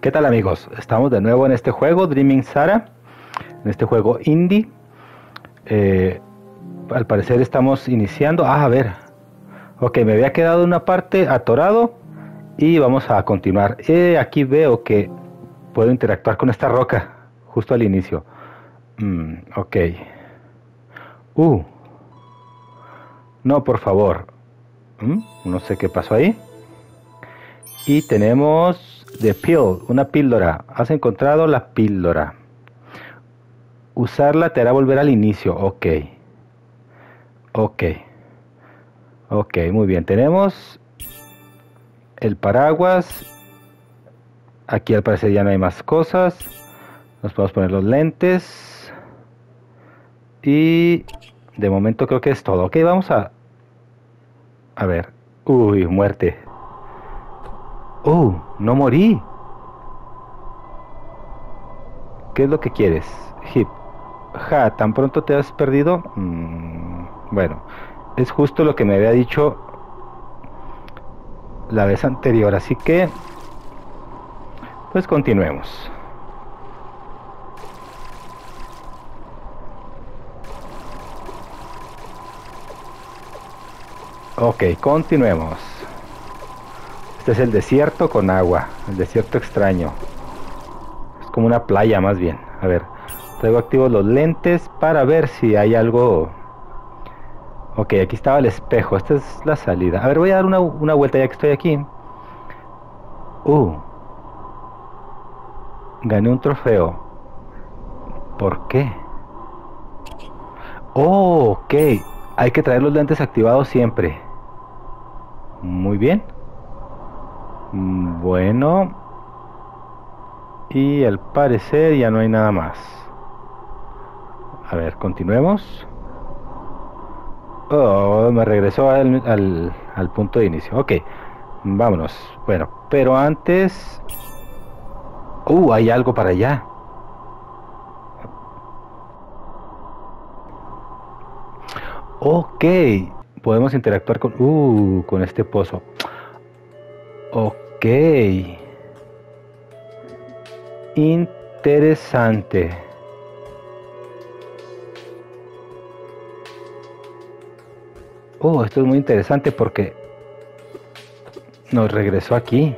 ¿Qué tal amigos? Estamos de nuevo en este juego, Dreaming Sara, en este juego indie. Eh, al parecer estamos iniciando. Ah, a ver. Ok, me había quedado una parte atorado y vamos a continuar. Eh, aquí veo que puedo interactuar con esta roca justo al inicio. Mm, ok. Uh. No, por favor. Mm, no sé qué pasó ahí. Y tenemos The Pill, una píldora. Has encontrado la píldora. Usarla te hará volver al inicio. Ok. Ok. Ok, muy bien. Tenemos el paraguas. Aquí al parecer ya no hay más cosas. Nos podemos poner los lentes. Y de momento creo que es todo. Ok, vamos a... A ver. Uy, muerte. Oh, no morí. ¿Qué es lo que quieres? Hip. Ja, tan pronto te has perdido. Mm, bueno, es justo lo que me había dicho la vez anterior, así que pues continuemos. Ok, continuemos. Este es el desierto con agua, el desierto extraño. Es como una playa más bien. A ver, traigo activos los lentes para ver si hay algo... Ok, aquí estaba el espejo, esta es la salida. A ver, voy a dar una, una vuelta ya que estoy aquí. Uh. Gané un trofeo. ¿Por qué? Oh, ok. Hay que traer los lentes activados siempre. Muy bien. Mm, bueno. Y al parecer ya no hay nada más. A ver, continuemos. Oh, me regresó al, al, punto de inicio. Ok, vámonos. Bueno, pero antes... Uh, hay algo para allá. Ok, podemos interactuar con... Uh, con este pozo. Ok. Interesante. Oh, esto es muy interesante porque nos regresó aquí.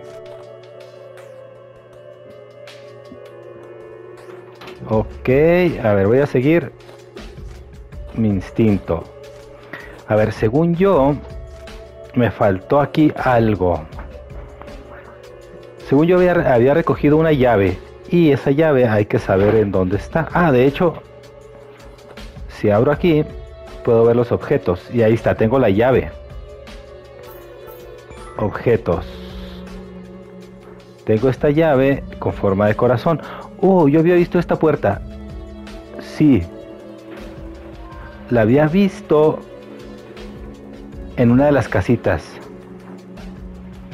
Ok, a ver, voy a seguir mi instinto. A ver, según yo, me faltó aquí algo. Según yo había, recogido una llave y esa llave hay que saber en dónde está. Ah, de hecho, si abro aquí, puedo ver los objetos. Y ahí está, tengo la llave. Objetos. Tengo esta llave con forma de corazón. Oh, yo había visto esta puerta. Sí. La había visto en una de las casitas.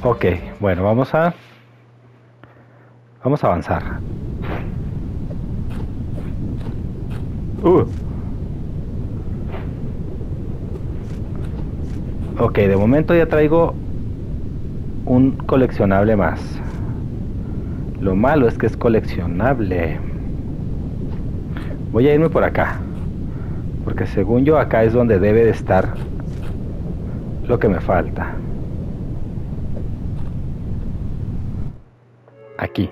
Ok, bueno, vamos a Vamos a avanzar. Uh. Ok, de momento ya traigo un coleccionable más. Lo malo es que es coleccionable. Voy a irme por acá. Porque según yo acá es donde debe de estar lo que me falta. Aquí.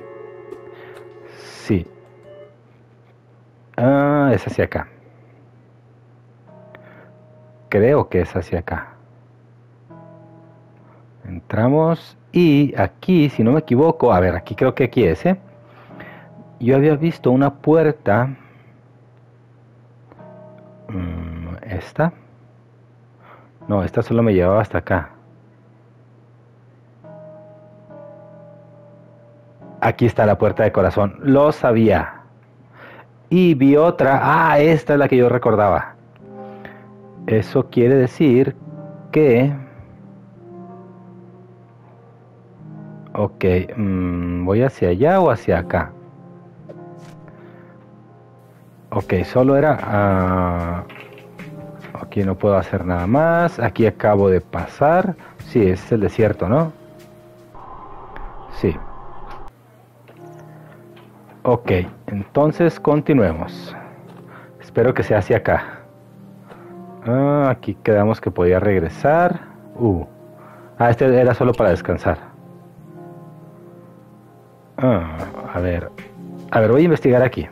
Ah, es hacia acá. Creo que es hacia acá. Entramos y aquí, si no me equivoco, a ver, aquí creo que aquí es, ¿eh? Yo había visto una puerta. Mm, ¿Esta? No, esta solo me llevaba hasta acá. Aquí está la puerta de corazón. Lo sabía. Y vi otra. Ah, esta es la que yo recordaba. Eso quiere decir que... Ok, mm, voy hacia allá o hacia acá. Ok, solo era... Ah, aquí no puedo hacer nada más. Aquí acabo de pasar. Sí, es el desierto, ¿no? Sí. Ok, entonces continuemos. Espero que sea hacia acá. Ah, aquí quedamos que podía regresar. Uh. Ah, este era solo para descansar. Ah, a ver. A ver, voy a investigar aquí.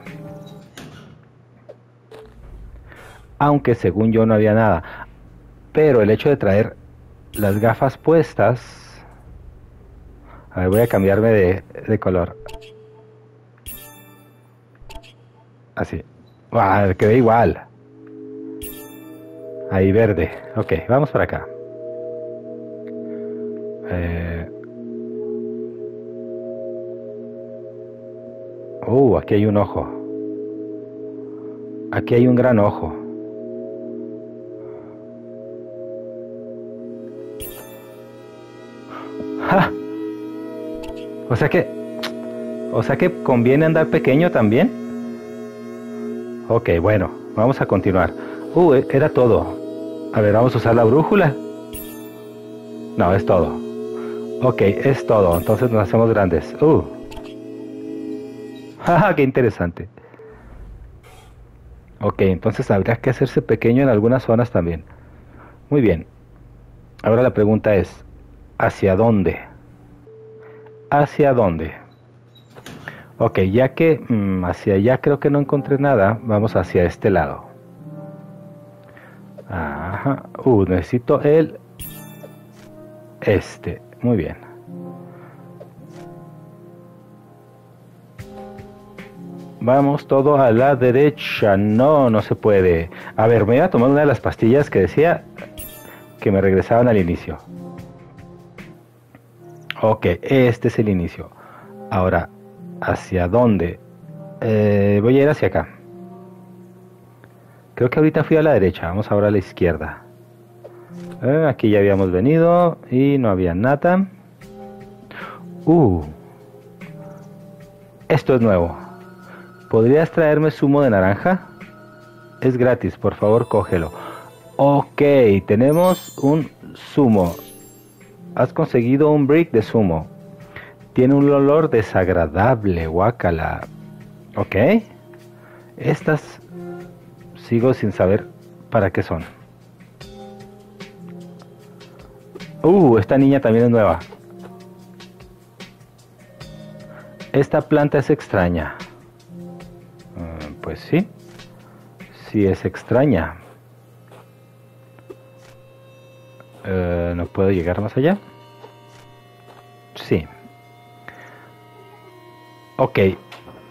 Aunque según yo no había nada. Pero el hecho de traer las gafas puestas... A ver, voy a cambiarme de, de color. Así. Wow, quedé igual. Ahí verde. Ok, vamos para acá. Eh... Uh, aquí hay un ojo. Aquí hay un gran ojo. ¡Ja! O sea que... O sea que conviene andar pequeño también. Ok, bueno, vamos a continuar. Uh, e, era todo. A ver, vamos a usar la brújula. No, es todo. Ok, es todo. Entonces nos hacemos grandes. Uh. qué interesante! Ok, entonces habría que hacerse pequeño en algunas zonas también. Muy bien. Ahora la pregunta es, ¿hacia dónde? ¿Hacia dónde? Ok, ya que mm, hacia allá creo que no encontré nada, vamos hacia este lado. Ajá. Uh, necesito el este. Muy bien. Vamos todo a la derecha. No, no se puede. A ver, me voy a tomar una de las pastillas que decía que me regresaban al inicio. Ok, este es el inicio. Ahora, ¿hacia dónde? Eh, voy a ir hacia acá. Creo que ahorita fui a la derecha, vamos ahora a la izquierda. Eh, aquí ya habíamos venido y no había nada. Uh, esto es nuevo. ¿Podrías traerme zumo de naranja? Es gratis, por favor cógelo. Ok, tenemos un zumo. Has conseguido un brick de zumo. Tiene un olor desagradable, guacala. Ok. Estas Sigo sin saber para qué son. Uh, esta niña también es nueva. Esta planta es extraña. Mm, pues sí. Sí es extraña. Eh, ¿No puedo llegar más allá? Sí. Ok.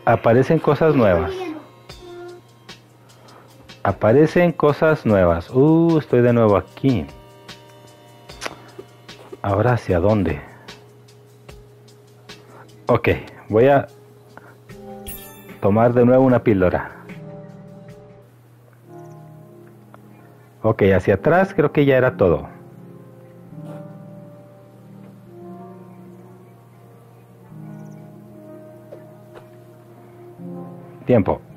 Aparecen cosas nuevas. Aparecen cosas nuevas. Uh, estoy de nuevo aquí. Ahora hacia dónde? Ok, voy a tomar de nuevo una píldora. Ok, hacia atrás creo que ya era todo. Tiempo.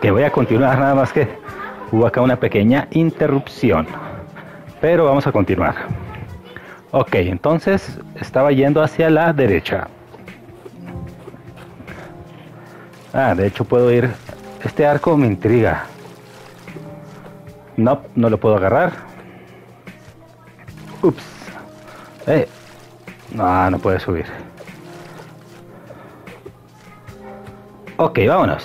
Ok, voy a continuar nada más que hubo acá una pequeña interrupción. Pero vamos a continuar. Ok, entonces estaba yendo hacia la derecha. Ah, de hecho puedo ir... Este arco me intriga. No, no lo puedo agarrar. Ups. Eh. No, no puede subir. Ok, vámonos.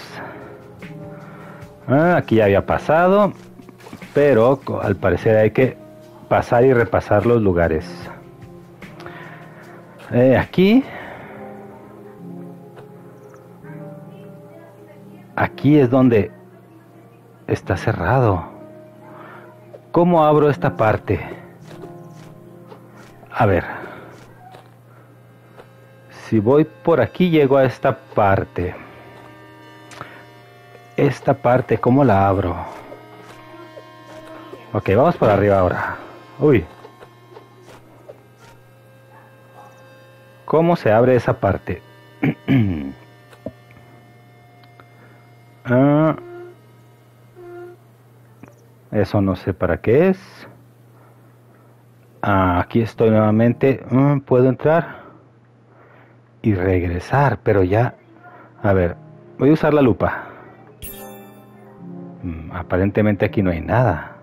Ah, aquí ya había pasado. Pero al parecer hay que pasar y repasar los lugares. Eh, aquí. Aquí es donde está cerrado. ¿Cómo abro esta parte? A ver. Si voy por aquí llego a esta parte. Esta parte, ¿cómo la abro? Ok, vamos por arriba ahora. Uy. ¿Cómo se abre esa parte? ah. Eso no sé para qué es. Ah, aquí estoy nuevamente. Mm, Puedo entrar y regresar, pero ya... A ver, voy a usar la lupa. Mm, aparentemente aquí no hay nada.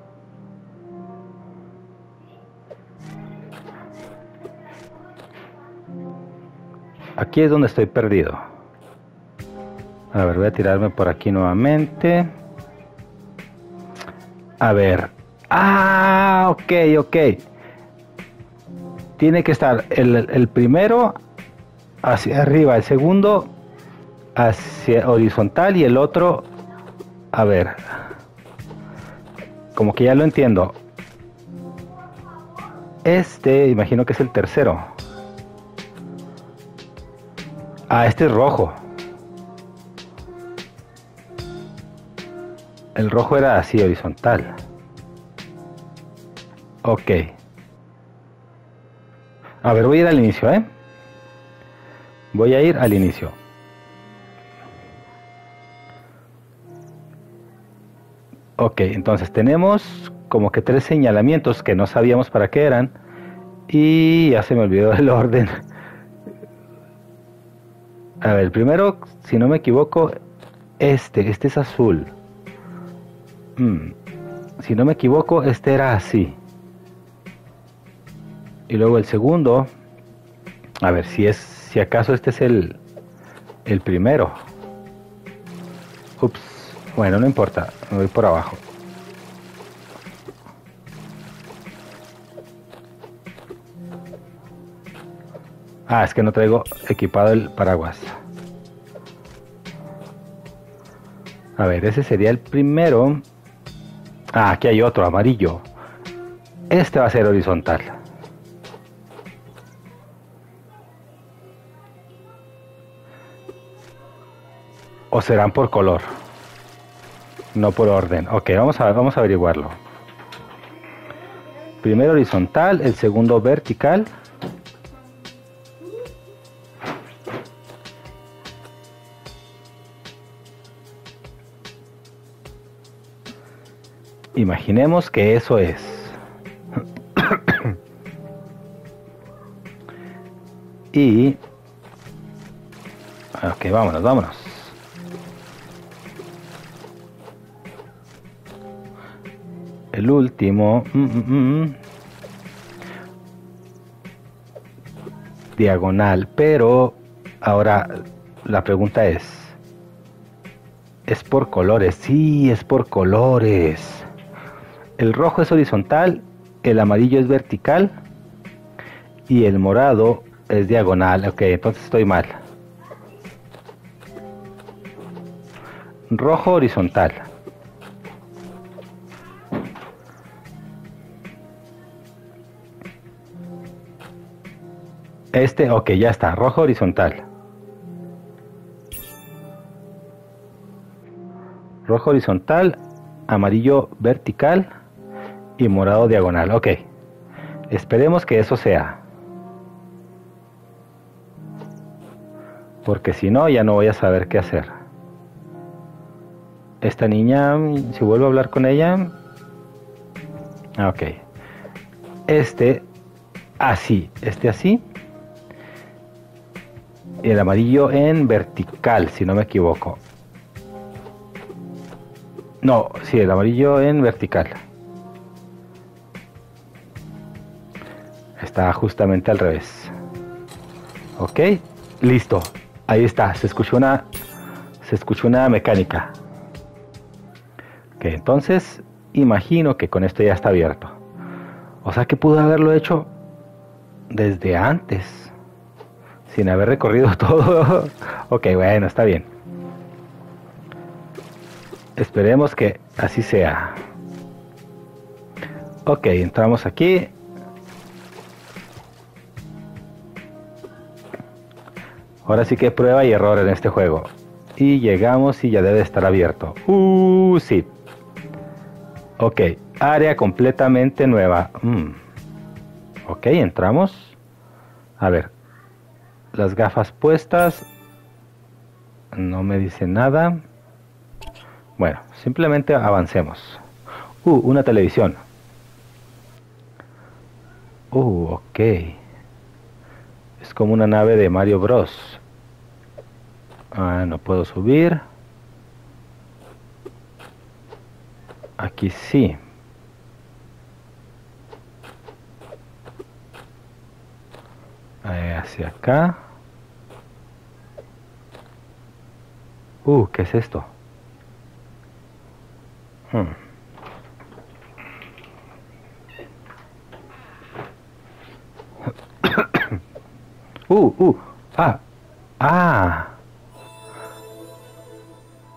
Aquí es donde estoy perdido. A ver, voy a tirarme por aquí nuevamente. A ver. Ah, ok, ok. Tiene que estar el, primero hacia arriba, el segundo hacia horizontal y el otro, a ver, como que ya lo entiendo. Este, imagino que es el tercero. Ah, este es rojo. El rojo era así, horizontal. Ok. A ver, voy a ir al inicio, ¿eh? Voy a ir al inicio. Ok, entonces tenemos como que tres señalamientos que no sabíamos para qué eran. Y ya se me olvidó el orden. A ver, primero, si no me equivoco, este, este es azul. Hmm. Si no me equivoco, este era así. Y luego el segundo, a ver si es, si acaso este es el, el primero. Ups, bueno, no importa, me voy por abajo. Ah, es que no traigo equipado el paraguas. A ver, ese sería el primero. Ah, aquí hay otro, amarillo. Este va a ser horizontal. ¿O serán por color? No por orden. Ok, vamos a, vamos a averiguarlo. Primero horizontal, el segundo vertical. Imaginemos que eso es. y... Ok, vámonos, vámonos. El último... Mm, mm, mm, diagonal, pero ahora la pregunta es, ¿es por colores? Sí, es por colores. El rojo es horizontal, el amarillo es vertical y el morado es diagonal. Ok, entonces estoy mal. Rojo horizontal. Este, ok, ya está. Rojo horizontal. Rojo horizontal, amarillo vertical y morado diagonal. Ok. Esperemos que eso sea. Porque si no, ya no voy a saber qué hacer. Esta niña, si vuelvo a hablar con ella... Ah, ok. Este, así. Este así. El amarillo en vertical, si no me equivoco. No, sí, el amarillo en vertical. Está justamente al revés. Ok, listo. Ahí está, se escuchó una, se escuchó una mecánica. Ok, entonces imagino que con esto ya está abierto. O sea que pudo haberlo hecho desde antes, sin haber recorrido todo. ok, bueno, está bien. Esperemos que así sea. Ok, entramos aquí. Ahora sí que prueba y error en este juego. Y llegamos y ya debe estar abierto. Uh, sí. Ok, área completamente nueva. Mm. Ok, entramos. A ver. Las gafas puestas. No me dice nada. Bueno, simplemente avancemos. Uh, una televisión. Uh, ok. Es como una nave de Mario Bros. Ah, no puedo subir. Aquí sí. Hacia acá. Uh, ¿qué es esto? Hmm. uh, uh, ah, ah.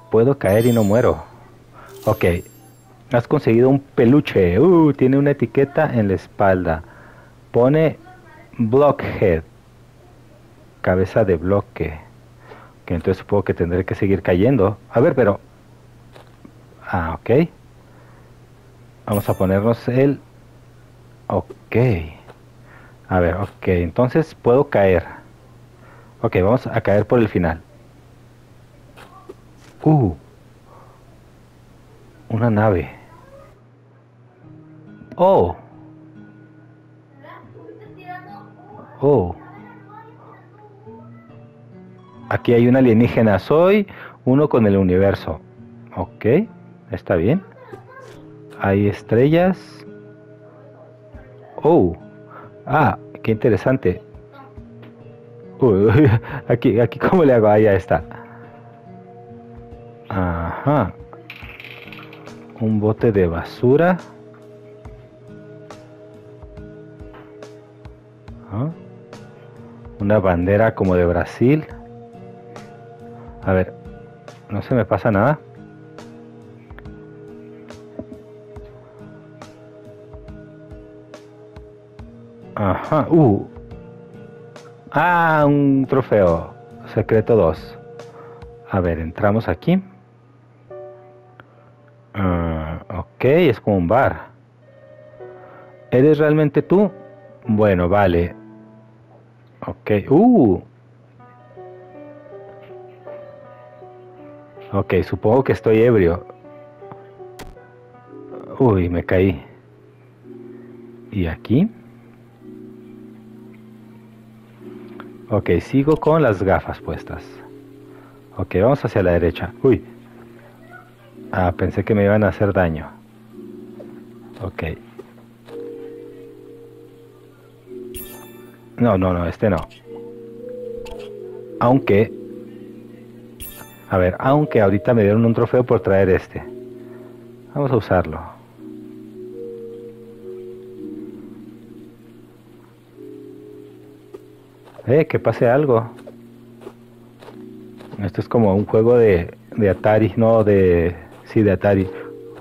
Puedo caer y no muero. Ok. Has conseguido un peluche. Uh, tiene una etiqueta en la espalda. Pone Blockhead. Cabeza de bloque. Que entonces supongo que tendré que seguir cayendo. A ver, pero Ah, ok. Vamos a ponernos el... Ok. A ver, ok. Entonces puedo caer. Ok, vamos a caer por el final. Uh. Una nave. Oh. Oh. Aquí hay un alienígena. Soy uno con el universo. Ok. Está bien. Hay estrellas. Oh. Ah, qué interesante. aquí, aquí, ¿cómo le hago? Ahí está. Ajá. Un bote de basura. Una bandera como de Brasil. A ver, no se me pasa nada. Ajá, uh. Ah, un trofeo. Secreto 2. A ver, entramos aquí. Uh, ok, es como un bar. ¿Eres realmente tú? Bueno, vale. Ok, uh. Ok, supongo que estoy ebrio. Uy, me caí. ¿Y aquí? Ok, sigo con las gafas puestas. Ok, vamos hacia la derecha. Uy. Ah, pensé que me iban a hacer daño. Ok. No, no, no, este no. Aunque... A ver, aunque ahorita me dieron un trofeo por traer este. Vamos a usarlo. Eh, que pase algo. Esto es como un juego de, de Atari, no de... Sí, de Atari.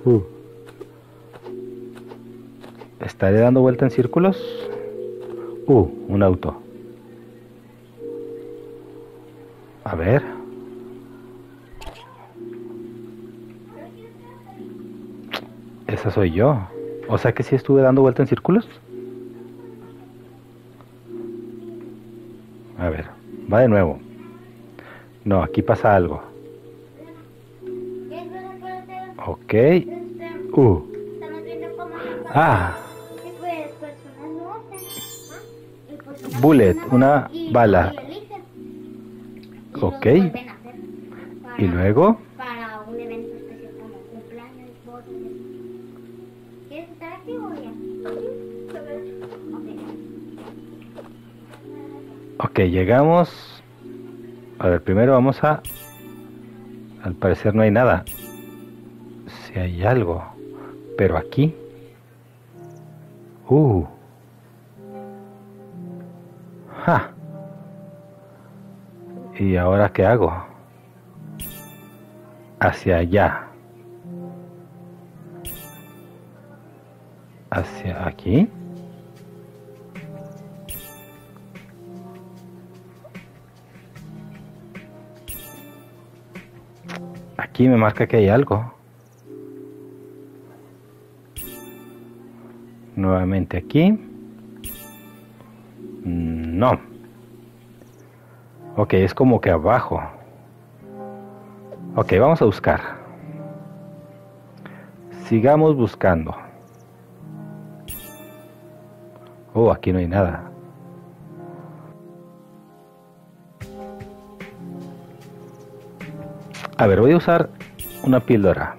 Uh. ¿Estaré dando vuelta en círculos? Uh, un auto. A ver. Esa soy yo. O sea que sí estuve dando vuelta en círculos. A ver, va de nuevo. No, aquí pasa algo. Ok. Uh. Ah. bullet, una bala. Ok. Y luego. Para un evento especial como cumpleaños, bodas. ¿Quieres estar activo ya? Ok, llegamos. A ver, primero vamos a. Al parecer no hay nada. Si hay algo. Pero aquí. Uh. ¿Y ahora qué hago? Hacia allá. Hacia aquí. Aquí me marca que hay algo. Nuevamente aquí. No. Ok, es como que abajo. Ok, vamos a buscar. Sigamos buscando. Oh, aquí no hay nada. A ver, voy a usar una píldora.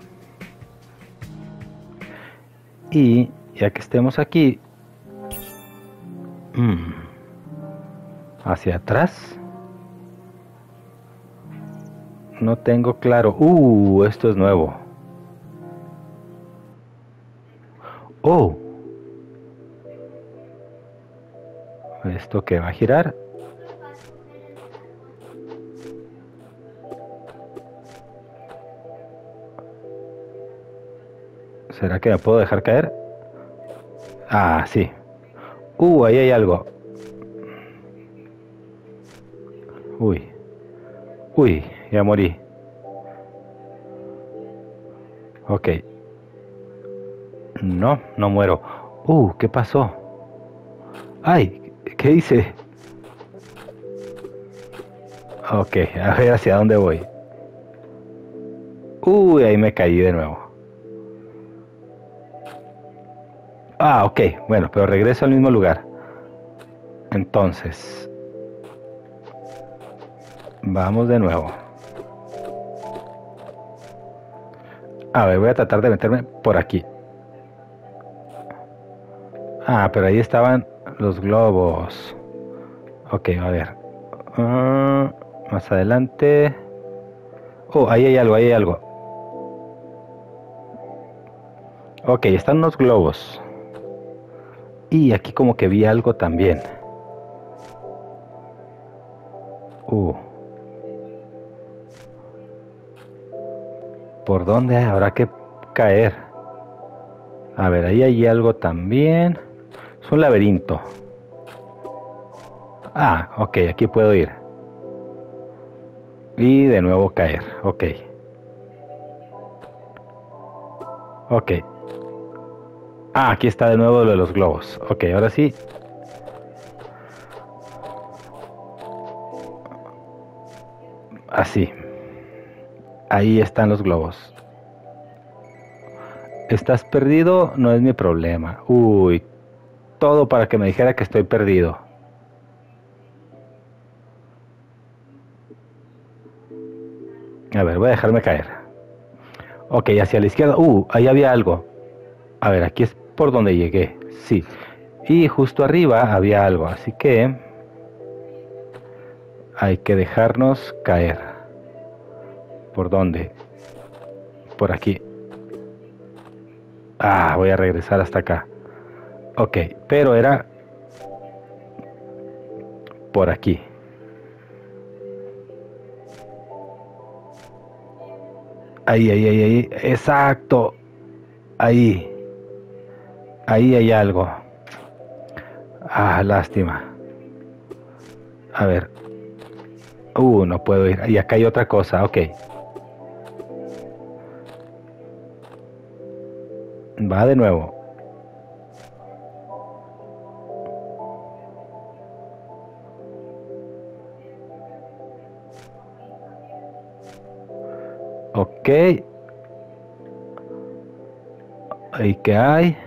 Y ya que estemos aquí, mm, hacia atrás, no tengo claro. Uh, esto es nuevo. Oh. Esto que va a girar. ¿Será que me puedo dejar caer? Ah, sí. Uh, ahí hay algo. Uy. Uy, ya morí. Ok. No, no muero. Uh, ¿qué pasó? Ay, ¿qué hice? Ok, a ver hacia dónde voy. Uy, ahí me caí de nuevo. Ah, ok, bueno, pero regreso al mismo lugar. Entonces, vamos de nuevo. A ver, voy a tratar de meterme por aquí. Ah, pero ahí estaban los globos. Ok, a ver. Ah, más adelante. Oh, ahí hay algo, ahí hay algo. Ok, están unos globos. Y aquí como que vi algo también. Uh. ¿Por dónde habrá que caer? A ver, ahí hay algo también. Es un laberinto. Ah, ok, aquí puedo ir. Y de nuevo caer. Ok. Ok. Ah, aquí está de nuevo lo de los globos. Ok, ahora sí. Así. Ahí están los globos. ¿Estás perdido? No es mi problema. Uy, todo para que me dijera que estoy perdido. A ver, voy a dejarme caer. Ok, hacia la izquierda. Uh, ahí había algo. A ver, aquí es por donde llegué, sí. Y justo arriba había algo, así que hay que dejarnos caer. ¿Por dónde? Por aquí. Ah, voy a regresar hasta acá. Ok, pero era por aquí. Ahí, ahí, ahí, ahí. Exacto. Ahí. Ahí hay algo. Ah, lástima. A ver. Uh, no puedo ir. Y acá hay otra cosa, ok. Va de nuevo. Ok. ¿Y qué hay?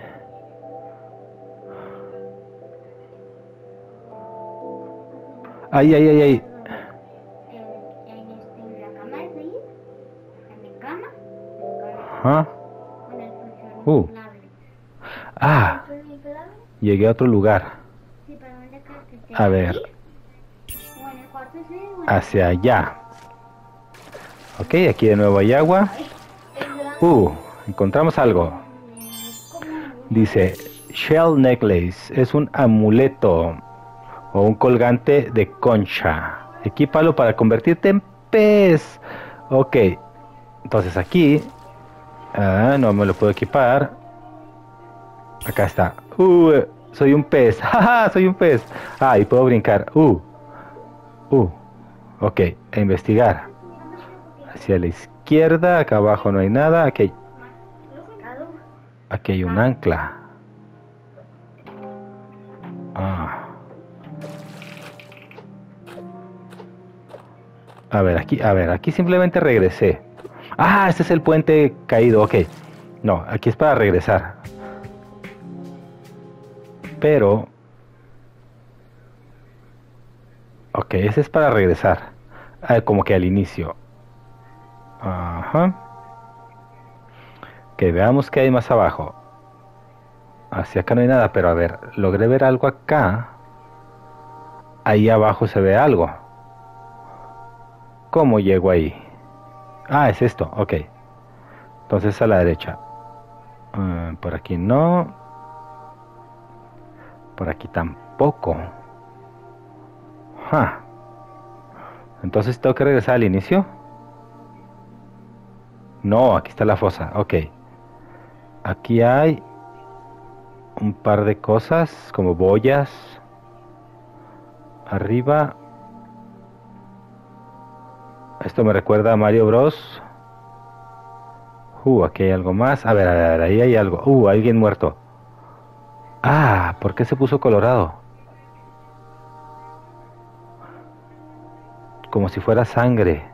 Ahí, ahí, ahí, ahí. En, llegué a otro lugar. A ver. Hacia allá. Ok, aquí de nuevo hay agua. Uh, encontramos algo. Dice, Shell Necklace es un amuleto o un colgante de concha. Equípalo para convertirte en pez. Ok, entonces aquí ah, no me lo puedo equipar. Acá está. Uh, soy un pez. soy un pez. Ah, y puedo brincar. Uh, uh. Ok, a investigar. Hacia la izquierda, acá abajo no hay nada. Aquí hay, aquí hay un ancla. Ah. A ver, aquí, a ver, aquí simplemente regresé. Ah, este es el puente caído, ok. No, aquí es para regresar. Pero... Ok, ese es para regresar. Ah, como que al inicio. Ajá. Que veamos qué hay más abajo. Hacia acá no hay nada, pero a ver, logré ver algo acá. Ahí abajo se ve algo. ¿Cómo llego ahí? Ah, es esto, ok. Entonces a la derecha. Ah, por aquí no. Por aquí tampoco. Entonces tengo que regresar al inicio. No, aquí está la fosa. Ok. Aquí hay un par de cosas como boyas. Arriba. Esto me recuerda a Mario Bros. Uh, aquí hay algo más. A ver, a ver, ahí hay algo. Uh, alguien muerto. Ah, ¿por qué se puso colorado? Como si fuera sangre.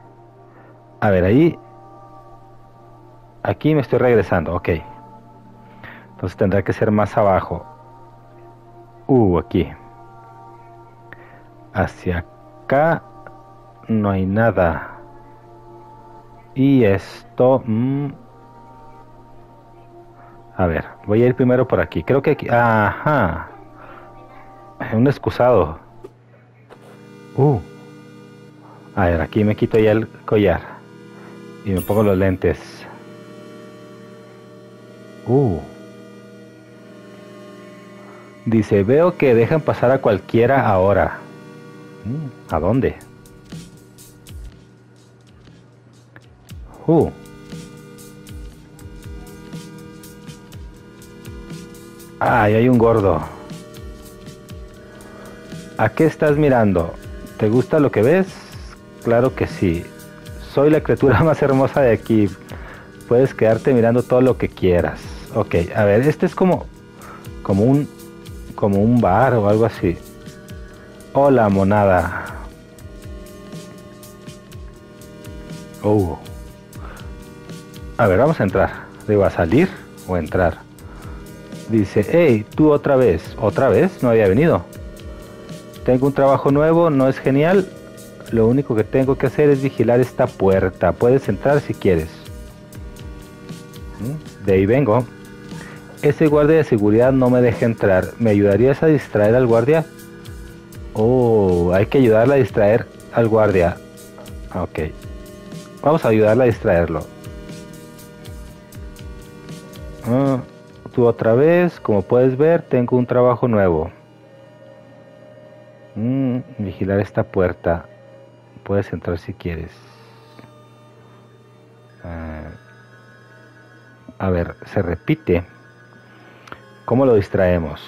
A ver, ahí. Aquí me estoy regresando, ok. Entonces tendrá que ser más abajo. Uh, aquí. Hacia acá no hay nada. Y esto... Mm, a ver, voy a ir primero por aquí. Creo que aquí... Ajá. Un excusado. Uh. A ver, aquí me quito ya el collar. Y me pongo los lentes. Uh. Dice, veo que dejan pasar a cualquiera ahora. Mm, ¿A dónde? Uh. Ay, hay un gordo. ¿A qué estás mirando? ¿Te gusta lo que ves? Claro que sí. Soy la criatura más hermosa de aquí. Puedes quedarte mirando todo lo que quieras. Ok, a ver, este es como como un como un bar o algo así. Hola, monada. Oh. A ver, vamos a entrar. ¿Debo a salir o entrar? Dice, hey, tú otra vez. ¿Otra vez? No había venido. Tengo un trabajo nuevo, no es genial. Lo único que tengo que hacer es vigilar esta puerta. Puedes entrar si quieres. ¿Mm? De ahí vengo. Ese guardia de seguridad no me deja entrar. ¿Me ayudarías a distraer al guardia? Oh, hay que ayudarle a distraer al guardia. Ok. Vamos a ayudarle a distraerlo. Ah, tú otra vez, como puedes ver, tengo un trabajo nuevo. Mm, vigilar esta puerta. Puedes entrar si quieres. Ah, a ver, se repite. ¿Cómo lo distraemos?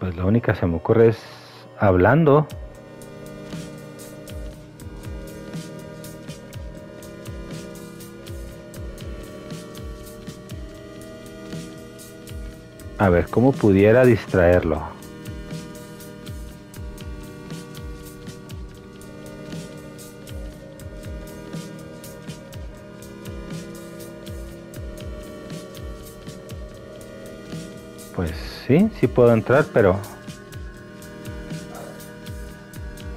Pues la única que se me ocurre es hablando. A ver, ¿cómo pudiera distraerlo? Pues sí, sí puedo entrar, pero...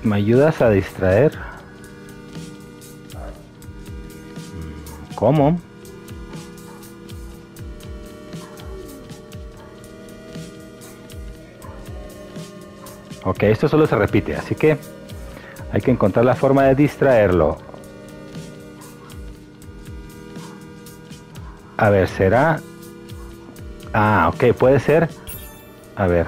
¿Me ayudas a distraer? ¿Cómo? Ok, esto solo se repite, así que hay que encontrar la forma de distraerlo. A ver, será... Ah, ok, puede ser... A ver.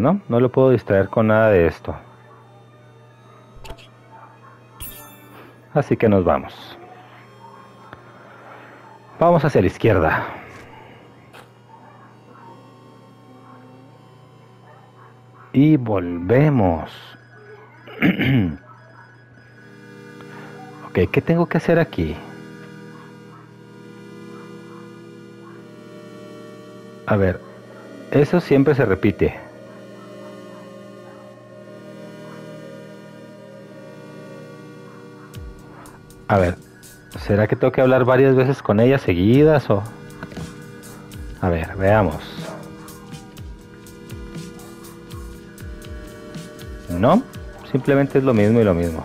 No, no lo puedo distraer con nada de esto. Así que nos vamos. Vamos hacia la izquierda. Y volvemos. ok, ¿qué tengo que hacer aquí? A ver, eso siempre se repite. A ver, ¿será que tengo que hablar varias veces con ella seguidas o...? A ver, veamos. No, simplemente es lo mismo y lo mismo.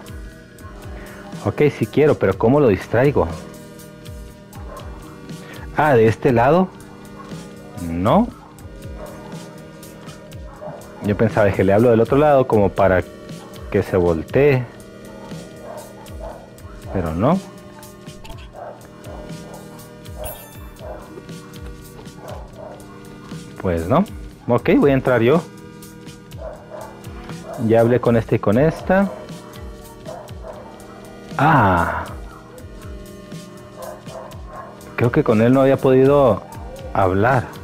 Ok, si quiero, pero ¿cómo lo distraigo? Ah, de este lado. No. Yo pensaba que le hablo del otro lado como para que se voltee. Pero no. Pues no. Ok, voy a entrar yo. Ya hablé con este y con esta. Ah. Creo que con él no había podido hablar.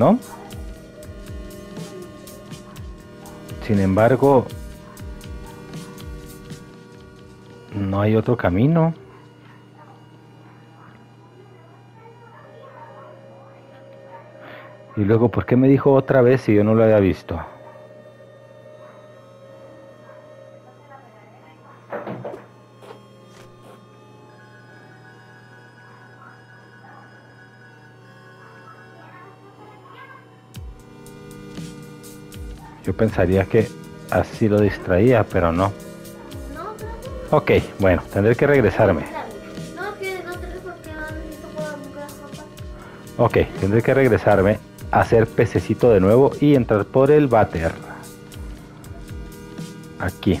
No. Sin embargo, no hay otro camino. Y luego, ¿por qué me dijo otra vez si yo no lo había visto? Pensaría que así lo distraía, pero no. Ok, bueno, tendré que regresarme. Ok, tendré que regresarme, hacer pececito de nuevo y entrar por el váter. Aquí.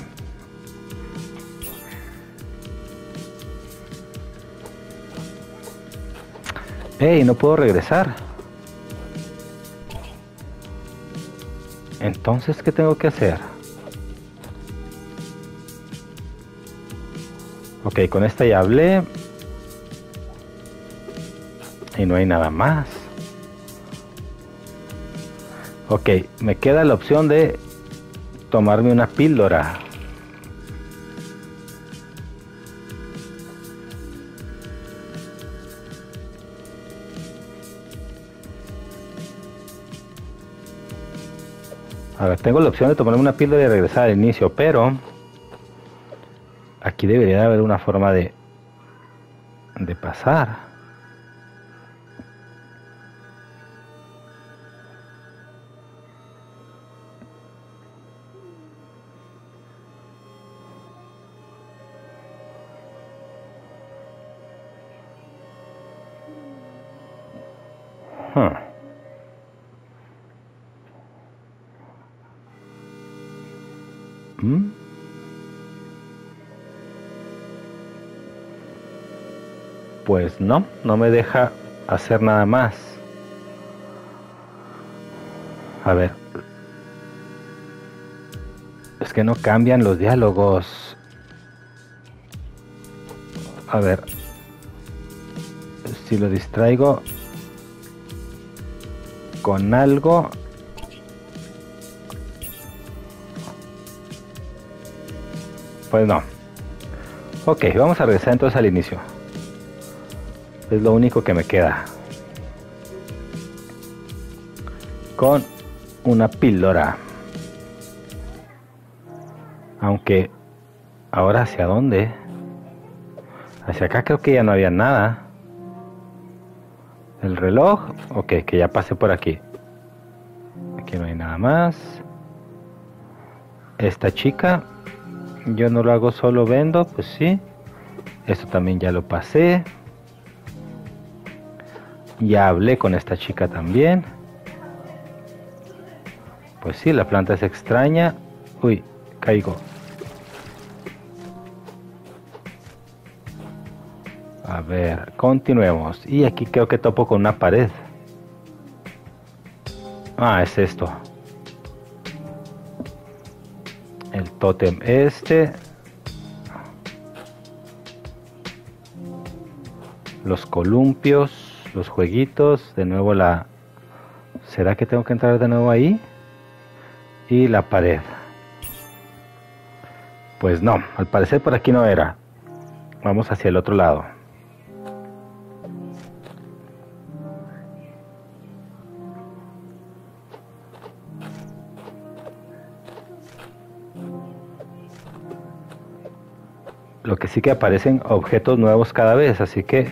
¡Ey! No puedo regresar. Entonces, ¿qué tengo que hacer? Ok, con esta ya hablé. Y no hay nada más. Ok, me queda la opción de tomarme una píldora. A ver, tengo la opción de tomarme una píldora y regresar al inicio, pero aquí debería de haber una forma de de pasar. No, no me deja hacer nada más. A ver. Es que no cambian los diálogos. A ver. Si lo distraigo con algo. Pues no. Ok, vamos a regresar entonces al inicio. Es lo único que me queda. Con una píldora. Aunque ahora hacia dónde? Hacia acá creo que ya no había nada. El reloj. Ok, que ya pasé por aquí. Aquí no hay nada más. Esta chica. Yo no lo hago solo vendo. Pues sí. Esto también ya lo pasé. Ya hablé con esta chica también. Pues sí, la planta es extraña. Uy, caigo. A ver, continuemos. Y aquí creo que topo con una pared. Ah, es esto. El tótem este. Los columpios, los jueguitos. De nuevo la... ¿Será que tengo que entrar de nuevo ahí? Y la pared. Pues no, al parecer por aquí no era. Vamos hacia el otro lado. Lo que sí que aparecen objetos nuevos cada vez, así que,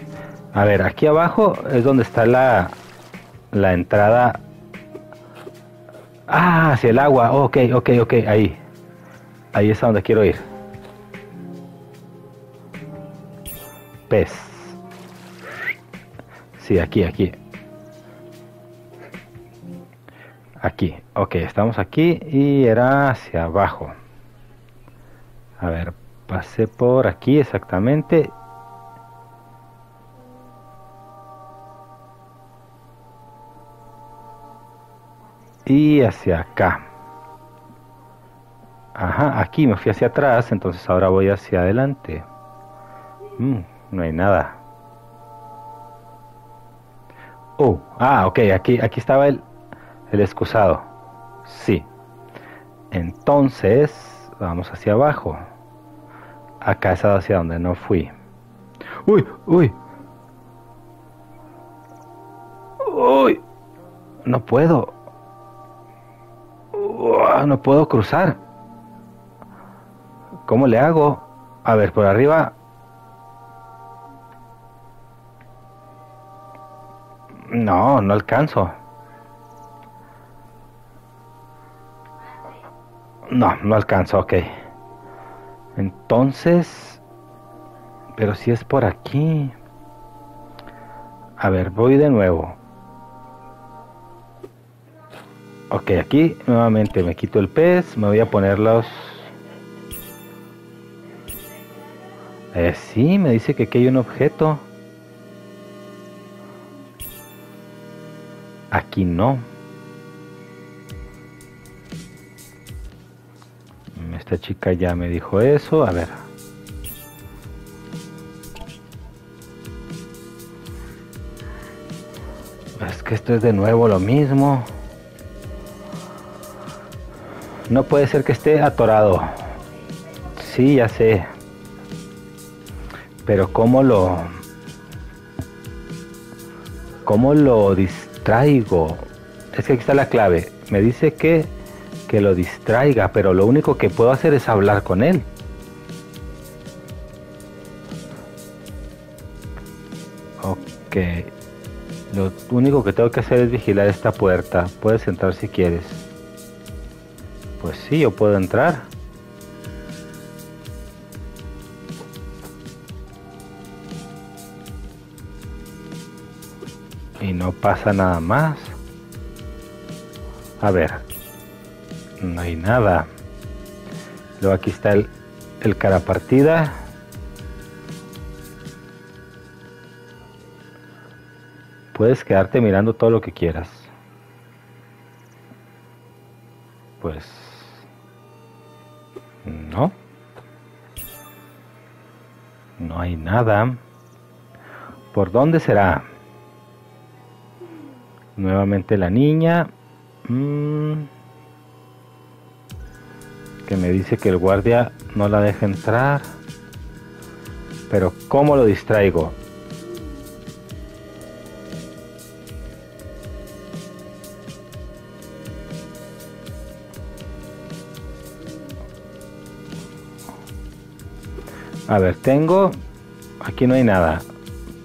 a ver, aquí abajo es donde está la, la entrada. Ah, hacia el agua. ok, ok, ok, ahí. Ahí es donde quiero ir. Pez. Sí, aquí, aquí. Aquí. Ok, estamos aquí y era hacia abajo. A ver, pasé por aquí exactamente. Y hacia acá. Ajá, aquí me fui hacia atrás, entonces ahora voy hacia adelante. Mm, no hay nada. Oh, ah, ok, aquí, aquí estaba el, el excusado. Sí. Entonces, vamos hacia abajo. Acá es hacia donde no fui. Uy, uy. Uy. No puedo. No puedo cruzar. ¿Cómo le hago? A ver, por arriba. No, no alcanzo. No, no alcanzo, ok. Entonces... Pero si es por aquí. A ver, voy de nuevo. Ok, aquí nuevamente me quito el pez, me voy a poner los Eh, sí, me dice que aquí hay un objeto. Aquí no. Esta chica ya me dijo eso. A ver. Es que esto es de nuevo lo mismo. No puede ser que esté atorado. Sí, ya sé. Pero ¿cómo lo... ¿Cómo lo distraigo? Es que aquí está la clave. Me dice que, que lo distraiga, pero lo único que puedo hacer es hablar con él. Ok. Lo único que tengo que hacer es vigilar esta puerta. Puedes entrar si quieres. Sí, yo puedo entrar. y no pasa nada más. A ver, no hay nada. Luego aquí está el cara partida. Puedes quedarte mirando todo lo que quieras. Pues No hay nada. ¿Por dónde será? Nuevamente la niña. Mm, que me dice que el guardia no la deja entrar. Pero ¿cómo lo distraigo? A ver, tengo aquí no hay nada.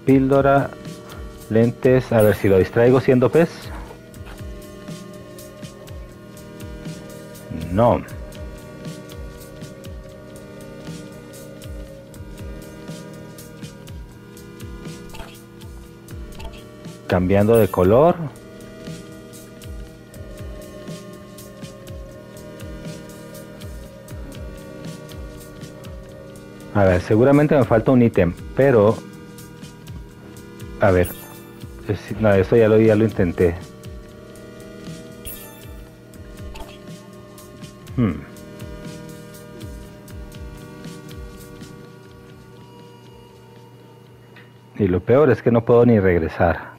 Píldora, lentes, a ver si lo distraigo siendo pez. No. Cambiando de color. Seguramente me falta un ítem, pero... A ver. No, eso ya lo, ya lo intenté. Hmm. Y lo peor es que no puedo ni regresar.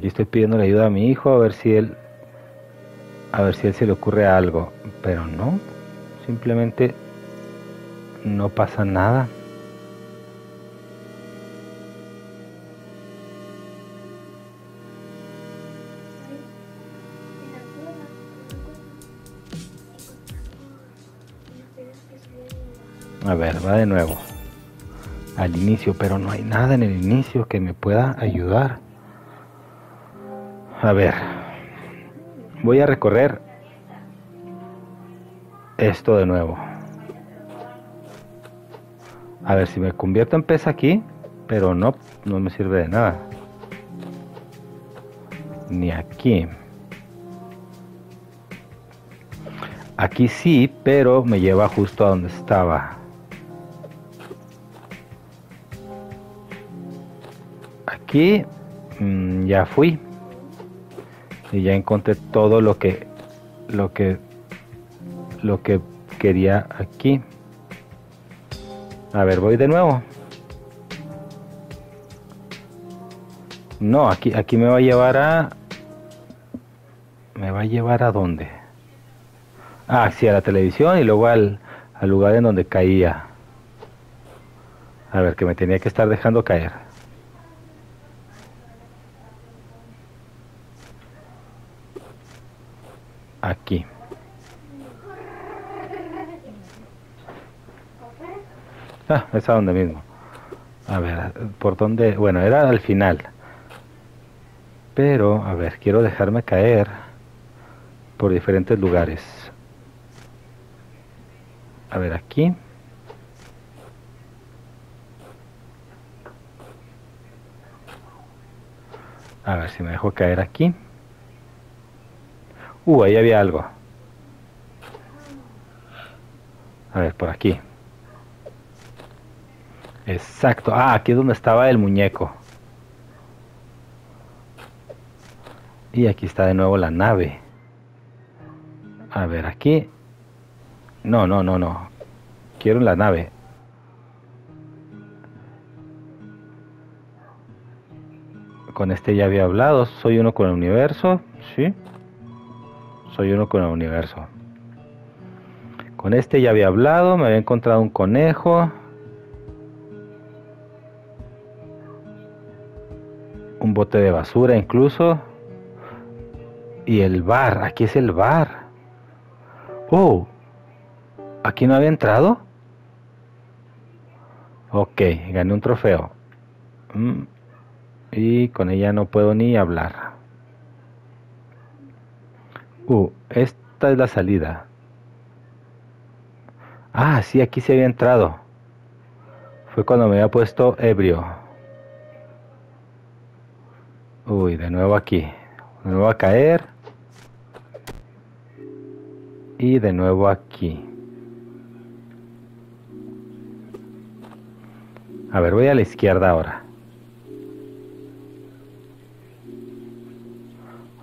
Aquí estoy pidiendo la ayuda a mi hijo a ver si él a ver si él se le ocurre algo, pero no, simplemente no pasa nada. A ver, va de nuevo. Al inicio, pero no hay nada en el inicio que me pueda ayudar. A ver. Voy a recorrer esto de nuevo. A ver si me convierto en pez aquí, pero no, no me sirve de nada. Ni aquí. Aquí sí, pero me lleva justo a donde estaba. Aquí mm, ya fui y ya encontré todo lo que lo que lo que quería aquí. A ver, voy de nuevo. No, aquí aquí me va a llevar a me va a llevar a dónde? Ah, sí, a la televisión y luego al, al lugar en donde caía. A ver, que me tenía que estar dejando caer. Aquí. Ah, es a donde mismo. A ver, ¿por dónde? Bueno, era al final. Pero, a ver, quiero dejarme caer por diferentes lugares. A ver, aquí. A ver si me dejo caer aquí. Uh, ahí había algo. A ver, por aquí. Exacto. Ah, aquí es donde estaba el muñeco. Y aquí está de nuevo la nave. A ver, aquí. No, no, no, no. Quiero la nave. Con este ya había hablado. Soy uno con el universo. Sí. Soy uno con el universo. Con este ya había hablado. Me había encontrado un conejo. Un bote de basura incluso. Y el bar. Aquí es el bar. Oh. ¿Aquí no había entrado? Ok, gané un trofeo. Mm, Y con ella no puedo ni hablar. Uh, esta es la salida. Ah, sí, aquí se había entrado. Fue cuando me había puesto ebrio. Uy, de nuevo aquí. De nuevo a caer. Y de nuevo aquí. A ver, voy a la izquierda ahora.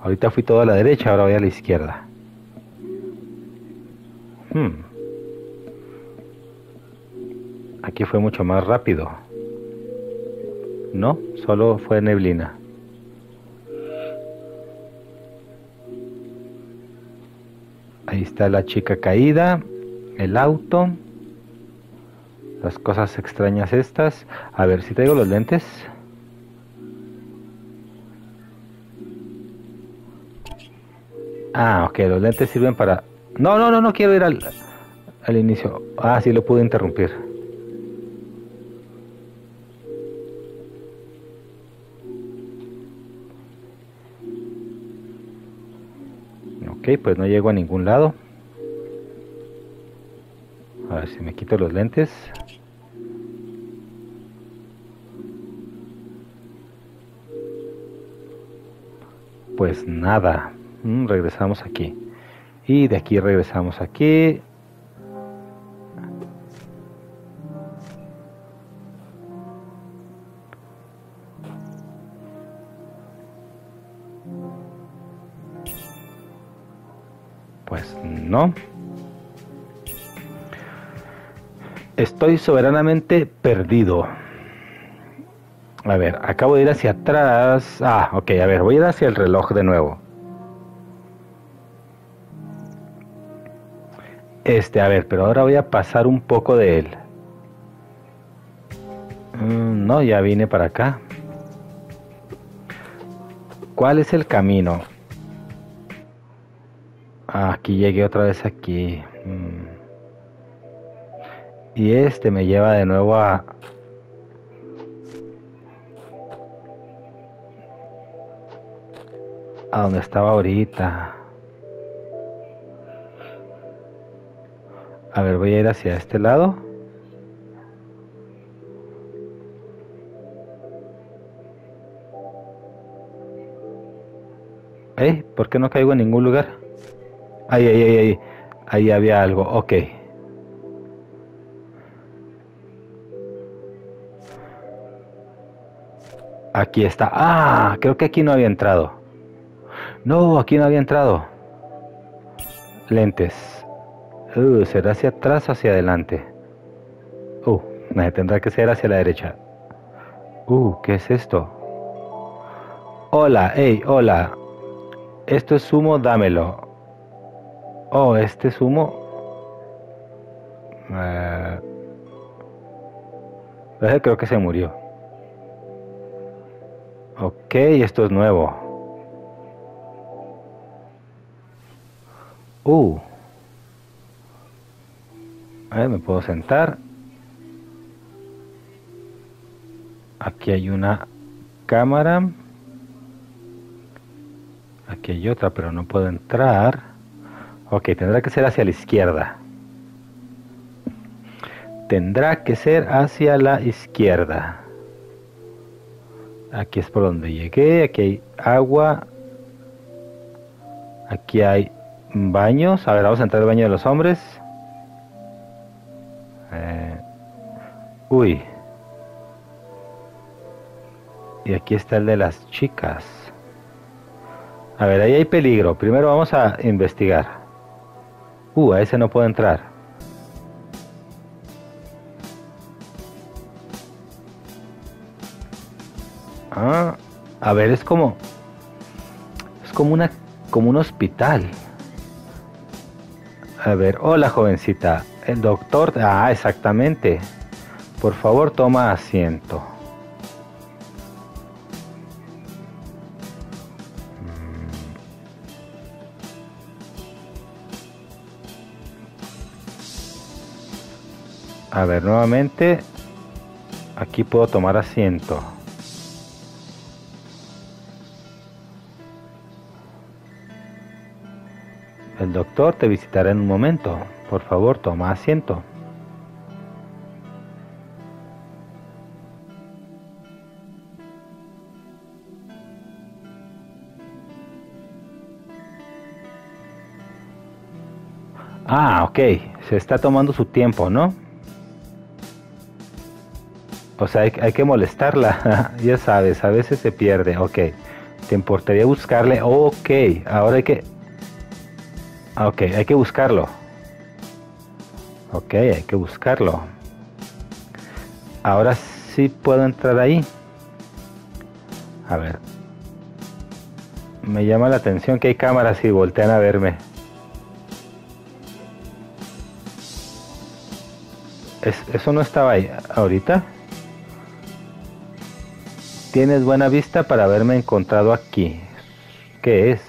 Ahorita fui todo a la derecha, ahora voy a la izquierda. Hmm. Aquí fue mucho más rápido. No, solo fue neblina. Ahí está la chica caída el auto. Las cosas extrañas estas. A ver si traigo los lentes. Ah, ok, los lentes sirven para... No, no, no, no quiero ir al, al inicio. Ah, sí, lo pude interrumpir. Ok, pues no llego a ningún lado. A ver si me quito los lentes. Pues nada. Mm, regresamos aquí. Y de aquí regresamos aquí. Pues no. Estoy soberanamente perdido. A ver, acabo de ir hacia atrás. Ah, ok, a ver, voy a ir hacia el reloj de nuevo. Este, a ver, pero ahora voy a pasar un poco de él. Mm, no, ya vine para acá. ¿Cuál es el camino? Ah, aquí llegué otra vez aquí. Mm. Y este me lleva de nuevo a... A donde estaba ahorita. A ver, voy a ir hacia este lado. ¿Eh? ¿Por qué no caigo en ningún lugar? Ahí, ahí, ahí, ahí. Ahí había algo. Ok. Aquí está. Ah, creo que aquí no había entrado. No, aquí no había entrado. Lentes. Uh, ¿Será hacia atrás o hacia adelante? Uh, tendrá que ser hacia la derecha. Uh, ¿qué es esto? Hola, hey, hola. Esto es humo, dámelo. Oh, este es humo. Eh, creo que se murió. Ok, esto es nuevo. Uh. A ver, me puedo sentar. Aquí hay una cámara. Aquí hay otra, pero no puedo entrar. Ok, tendrá que ser hacia la izquierda. Tendrá que ser hacia la izquierda. Aquí es por donde llegué. Aquí hay agua. Aquí hay baños. A ver, vamos a entrar al baño de los hombres. Eh, uy. Y aquí está el de las chicas. A ver, ahí hay peligro. Primero vamos a investigar. Uh, a ese no puedo entrar. Ah, a ver, es como. Es como una. como un hospital. A ver, hola jovencita. El doctor. Ah, exactamente. Por favor, toma asiento. A ver, nuevamente. Aquí puedo tomar asiento. Doctor te visitará en un momento. Por favor, toma asiento. Ah, ok. Se está tomando su tiempo, ¿no? O sea, hay, hay que molestarla. ya sabes, a veces se pierde. Ok. ¿Te importaría buscarle? Ok. Ahora hay que... Ah, ok, hay que buscarlo. Ok, hay que buscarlo. Ahora sí puedo entrar ahí. A ver. Me llama la atención que hay cámaras y voltean a verme. Es- eso no estaba ahí ahorita. Tienes buena vista para haberme encontrado aquí. ¿Qué es?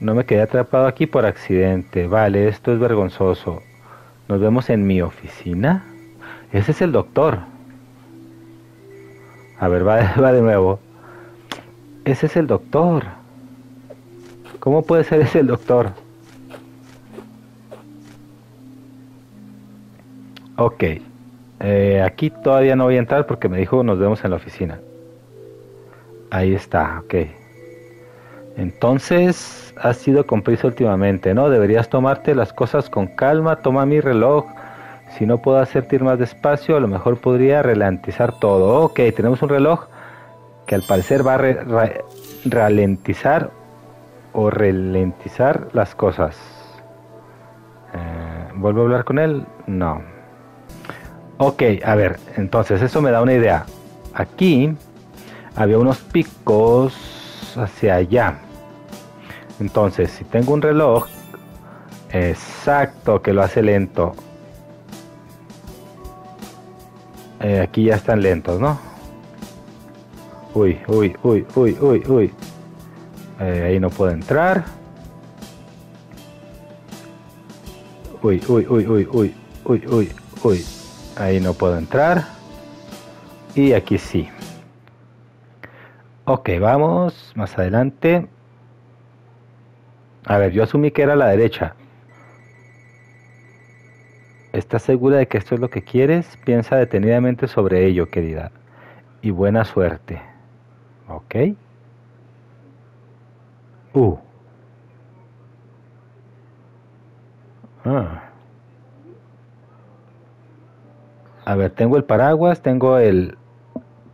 No me quedé atrapado aquí por accidente. Vale, esto es vergonzoso. Nos vemos en mi oficina. Ese es el doctor. A ver, va, va de nuevo. Ese es el doctor. ¿Cómo puede ser ese el doctor? Ok. Eh, aquí todavía no voy a entrar porque me dijo nos vemos en la oficina. Ahí está, ok. Entonces, has sido con últimamente, ¿no? Deberías tomarte las cosas con calma. Toma mi reloj. Si no puedo hacerte más despacio, a lo mejor podría ralentizar todo. Ok, tenemos un reloj que al parecer va a ralentizar o ralentizar las cosas. Eh, ¿Vuelvo a hablar con él? No. Ok, a ver, entonces eso me da una idea. Aquí había unos picos hacia allá. Entonces, si tengo un reloj exacto que lo hace lento, eh, aquí ya están lentos, ¿no? Uy, uy, uy, uy, uy, uy. Eh, ahí no puedo entrar. Uy, uy, uy, uy, uy, uy, uy, uy. Ahí no puedo entrar. Y aquí sí. Ok, vamos más adelante. A ver, yo asumí que era la derecha. ¿Estás segura de que esto es lo que quieres? Piensa detenidamente sobre ello, querida. Y buena suerte. Ok. Uh. Ah. A ver, tengo el paraguas, tengo el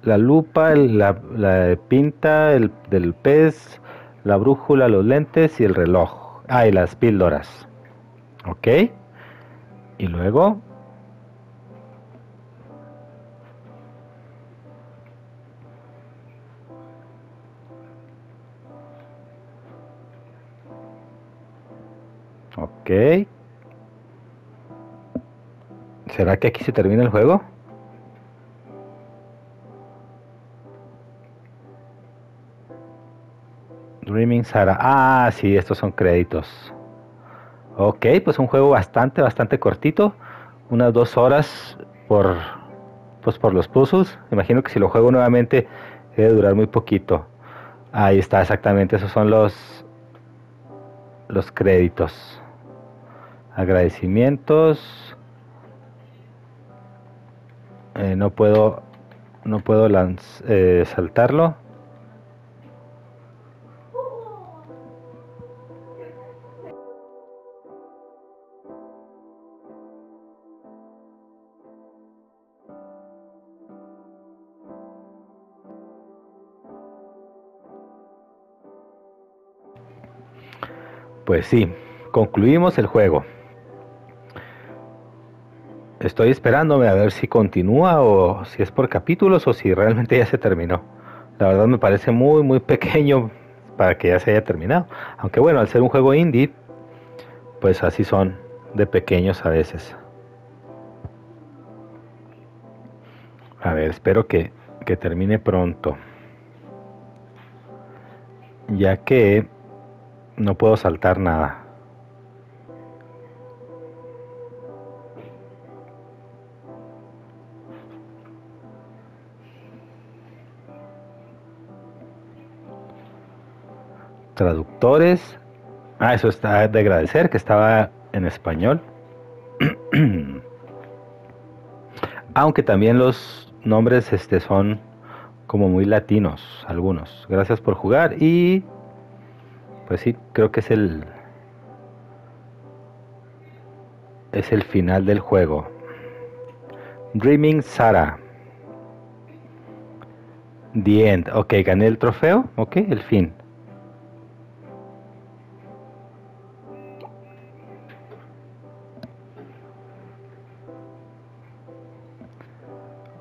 la lupa, el- la, la pinta el, del pez, la brújula, los lentes y el reloj. Ah, y las píldoras. Ok. Y luego. Ok. ¿Será que aquí se termina el juego? Sara. Ah, sí, estos son créditos. Ok, pues un juego bastante, bastante cortito. Unas dos horas por, pues por los puzzles. Imagino que si lo juego nuevamente debe durar muy poquito. Ahí está, exactamente. Esos son los, los créditos. Agradecimientos. Eh, no puedo, no puedo eh, saltarlo. Pues sí, concluimos el juego. Estoy esperándome a ver si continúa o si es por capítulos o si realmente ya se terminó. La verdad me parece muy muy pequeño para que ya se haya terminado. Aunque bueno, al ser un juego indie, pues así son de pequeños a veces. A ver, espero que, que termine pronto. Ya que no puedo saltar nada. Traductores. Ah, eso está de agradecer que estaba en español. Aunque también los nombres este son como muy latinos algunos. Gracias por jugar y pues sí, creo que es el es el final del juego. Dreaming Sara. The end. Ok, gané el trofeo. Ok, el fin.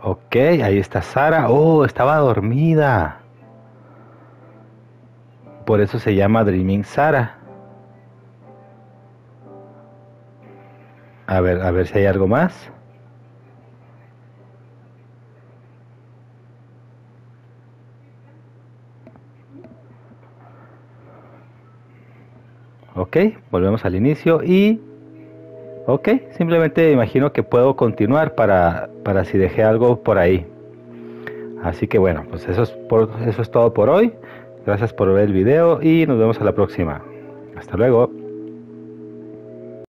Ok, ahí está Sara. Oh, estaba dormida. Por eso se llama Dreaming Sara. A ver, a ver si hay algo más. Ok, volvemos al inicio y... Ok, simplemente imagino que puedo continuar para, para si dejé algo por ahí. Así que bueno, pues eso es, por, eso es todo por hoy. Gracias por ver el video y nos vemos a la próxima. Hasta luego.